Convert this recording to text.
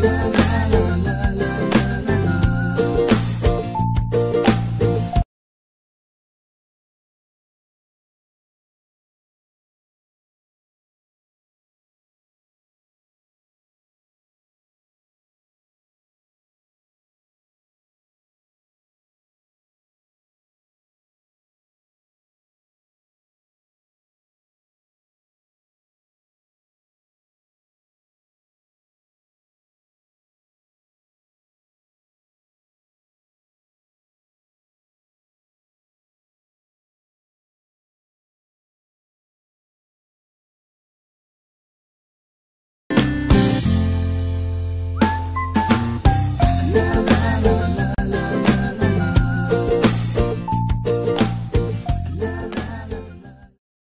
love.